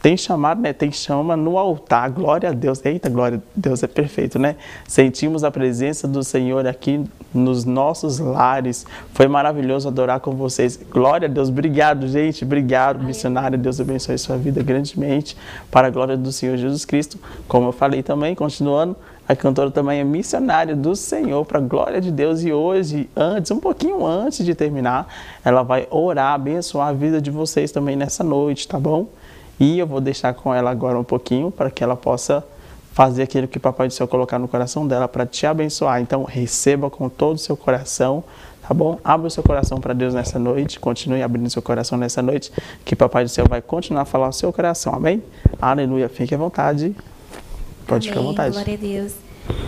tem chamado, né? Tem chama no altar. Glória a Deus. Eita, glória a Deus é perfeito, né? Sentimos a presença do Senhor aqui nos nossos lares. Foi maravilhoso adorar com vocês. Glória a Deus. Obrigado, gente. Obrigado, missionário. Deus abençoe sua vida grandemente para a glória do Senhor Jesus Cristo. Como eu falei também, continuando, a cantora também é missionária do Senhor para a glória de Deus e hoje, antes, um pouquinho antes de terminar, ela vai orar, abençoar a vida de vocês também nessa noite, tá bom? E eu vou deixar com ela agora um pouquinho para que ela possa fazer aquilo que Papai do Céu colocar no coração dela para te abençoar. Então, receba com todo o seu coração, tá bom? Abra o seu coração para Deus nessa noite, continue abrindo seu coração nessa noite, que Papai do Céu vai continuar a falar o seu coração, amém? Aleluia, fique à vontade. Pode amém. ficar à vontade. Glória a Deus.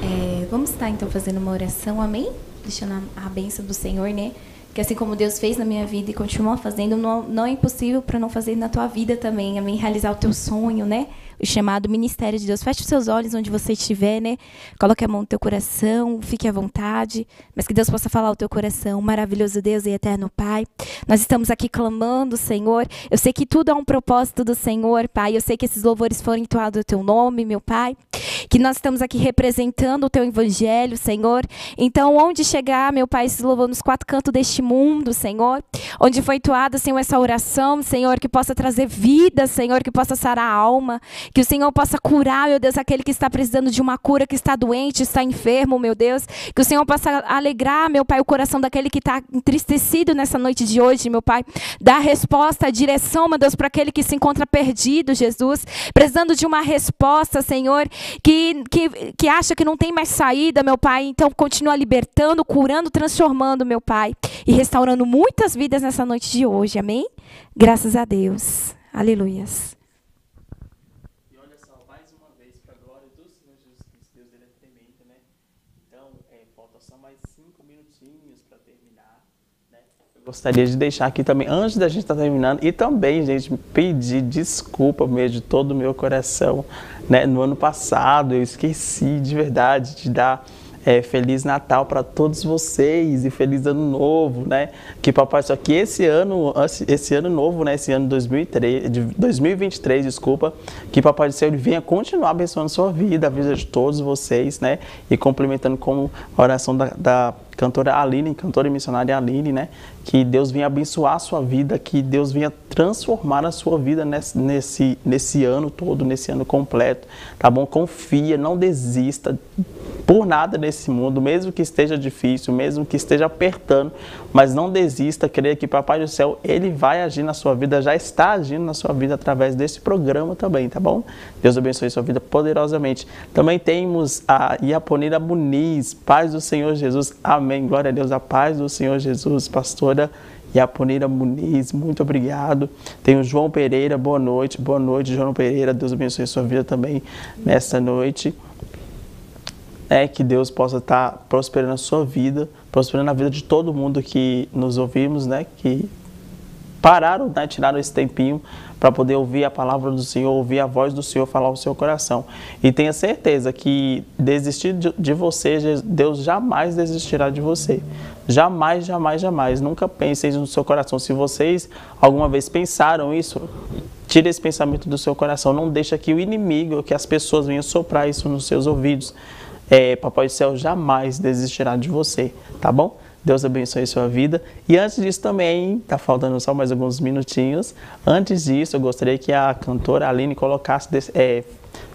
É, vamos estar então fazendo uma oração, amém? Deixando a, a bênção do Senhor, né? Que assim como Deus fez na minha vida e continua fazendo, não, não é impossível para não fazer na tua vida também, amém? Realizar o teu sonho, né? O chamado ministério de Deus. Feche os seus olhos onde você estiver, né? Coloque a mão no teu coração, fique à vontade, mas que Deus possa falar ao teu coração. Maravilhoso Deus e eterno Pai. Nós estamos aqui clamando, Senhor. Eu sei que tudo é um propósito do Senhor, Pai. Eu sei que esses louvores foram entoados ao teu nome, meu Pai. Que nós estamos aqui representando o teu evangelho, Senhor. Então, onde chegar, meu Pai, esses louvores nos quatro cantos deste mundo, Senhor, onde foi entoada, Senhor, essa oração, Senhor, que possa trazer vida, Senhor, que possa sarar a alma, que o Senhor possa curar, meu Deus, aquele que está precisando de uma cura, que está doente, está enfermo, meu Deus. Que o Senhor possa alegrar, meu Pai, o coração daquele que está entristecido nessa noite de hoje, meu Pai. Dar resposta, direção, meu Deus, para aquele que se encontra perdido, Jesus. Precisando de uma resposta, Senhor, que, que, que acha que não tem mais saída, meu Pai. Então, continua libertando, curando, transformando, meu Pai. E restaurando muitas vidas nessa noite de hoje, amém? Graças a Deus. Aleluias. Gostaria de deixar aqui também, antes da gente estar tá terminando, e também, gente, pedir desculpa mesmo de todo o meu coração. Né? No ano passado eu esqueci de verdade de dar é, Feliz Natal para todos vocês e Feliz Ano Novo, né? Que papai, só que esse ano, esse ano novo, né? Esse ano 2003, de 2023, desculpa, que papai do céu ele venha continuar abençoando sua vida, a vida de todos vocês, né? E complementando com a oração da, da cantora Aline, cantora e missionária Aline, né? Que Deus venha abençoar a sua vida, que Deus venha transformar a sua vida nesse, nesse, nesse ano todo, nesse ano completo, tá bom? Confia, não desista por nada nesse mundo, mesmo que esteja difícil, mesmo que esteja apertando, mas não desista, creia que Papai do Céu, Ele vai agir na sua vida, já está agindo na sua vida através desse programa também, tá bom? Deus abençoe sua vida poderosamente. Também temos a Iaponira Muniz, paz do Senhor Jesus, amém. Glória a Deus, a paz do Senhor Jesus, pastora Yaponira Muniz, muito obrigado. Tem o João Pereira, boa noite. Boa noite, João Pereira. Deus abençoe sua vida também nesta noite. É que Deus possa estar prosperando a sua vida, prosperando a vida de todo mundo que nos ouvimos, né? Que pararam, né, tiraram esse tempinho para poder ouvir a palavra do Senhor, ouvir a voz do Senhor falar ao seu coração. E tenha certeza que desistir de, de você, Deus jamais desistirá de você. Jamais, jamais, jamais. Nunca pensem no seu coração. Se vocês alguma vez pensaram isso, tire esse pensamento do seu coração. Não deixa que o inimigo, que as pessoas venham soprar isso nos seus ouvidos. É, Papai do Céu jamais desistirá de você, tá bom? Deus abençoe sua vida. E antes disso também, tá faltando só mais alguns minutinhos. Antes disso, eu gostaria que a cantora Aline colocasse, é,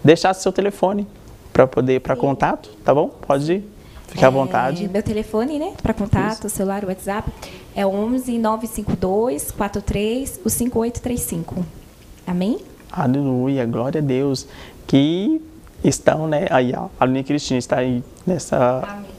deixasse seu telefone para poder para contato, tá bom? Pode ficar é, à vontade. Meu telefone, né, para contato, Isso. celular, WhatsApp é 11 952 43 o 5835. Amém? Aleluia, glória a Deus. Que estão, né, aí, a Aline Cristina está aí nessa Amém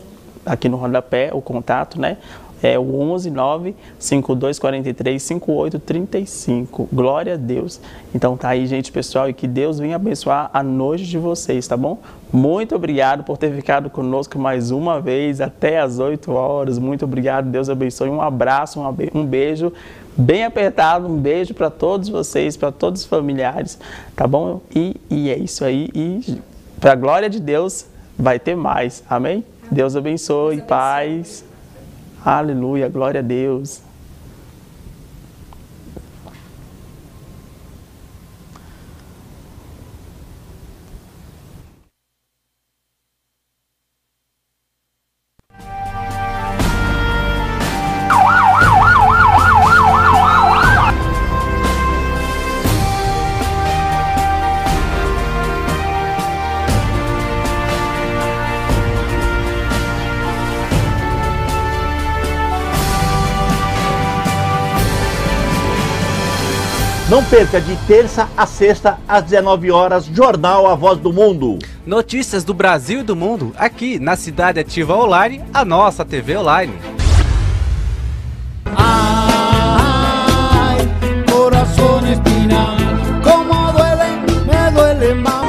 aqui no rodapé o contato, né? É o 11 9 5243 5835. Glória a Deus. Então tá aí, gente, pessoal, e que Deus venha abençoar a noite de vocês, tá bom? Muito obrigado por ter ficado conosco mais uma vez até as 8 horas. Muito obrigado. Deus abençoe. Um abraço, um beijo bem apertado. Um beijo para todos vocês, para todos os familiares, tá bom? E, e é isso aí. E para a glória de Deus, vai ter mais. Amém? Deus abençoe, Deus abençoe. paz. Aleluia, glória a Deus. Não perca de terça a sexta às 19 horas Jornal A Voz do Mundo. Notícias do Brasil e do mundo aqui na Cidade Ativa Online, a nossa TV online. Ay, corazón espina, como duele, me duele más.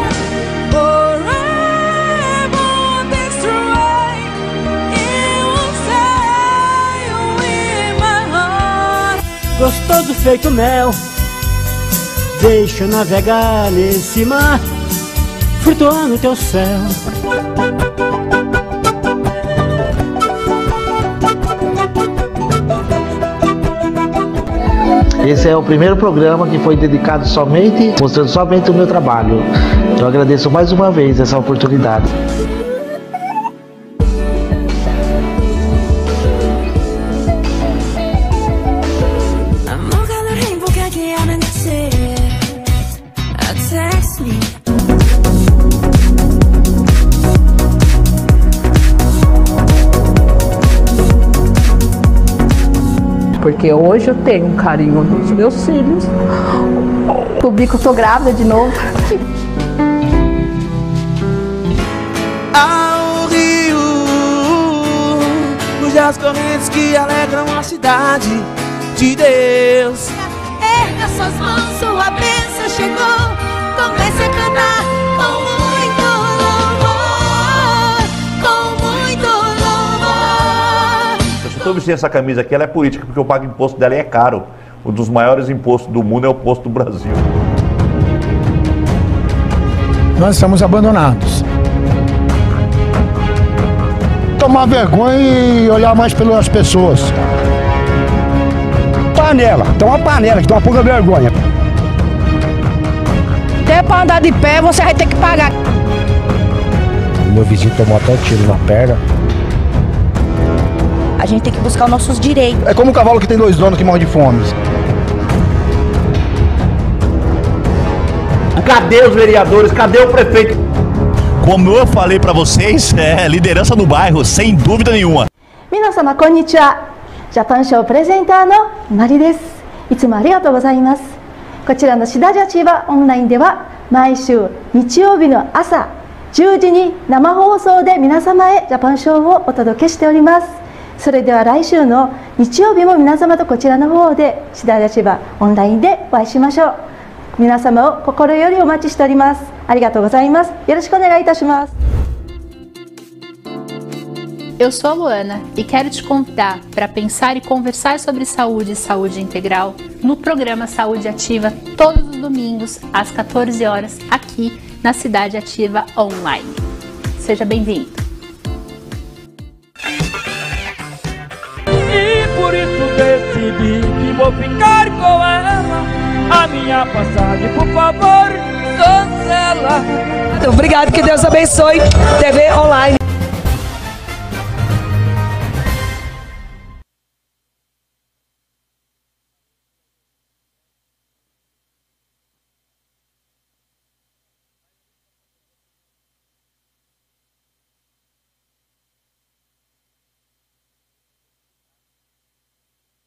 Gostoso feito mel, deixa navegar nesse mar, flutuar no teu céu. Esse é o primeiro programa que foi dedicado somente, mostrando somente o meu trabalho. Eu agradeço mais uma vez essa oportunidade. Hoje eu tenho um carinho dos meus filhos. Descobri que eu tô grávida de novo. Ao rio, cujas correntes que alegram a cidade de Deus. Erga suas mãos, sua bênção chegou Comece a cantar com louvor Se eu estou vestindo essa camisa aqui, ela é política, porque eu pago imposto dela e é caro. Um dos maiores impostos do mundo é o imposto do Brasil. Nós estamos abandonados. Tomar vergonha e olhar mais pelas pessoas. Panela, tem uma panela que dá uma pouca vergonha. Até pra andar de pé você vai ter que pagar. Meu vizinho tomou até tiro na perna. A gente tem que buscar os nossos direitos. É como um cavalo que tem dois donos que morre de fome. Cadê os vereadores? Cadê o prefeito? Como eu falei pra vocês, é liderança no bairro, sem dúvida nenhuma. 皆様こんにちは。ジャパンショープレゼンターのマリです。いつもありがとうございます。こちらのシダジャチーバオンラインでは毎週日曜日の朝10時に生放送で皆様へジャパンショーをお届けしております。 それでは来週の日曜日も皆様とこちらの方でシダジャチーバオンラインでお会いしましょう。皆様を心よりお待ちしております。ありがとうございます。よろしくお願いいたします。 Eu sou a Luana e quero te convidar para pensar e conversar sobre saúde e saúde integral no programa Saúde Ativa todos os domingos às 14 horas aqui na Cidade Ativa Online. Seja bem-vindo. Vou ficar com ela. A minha passagem, por favor, cancela. Obrigado, que Deus abençoe. TV online.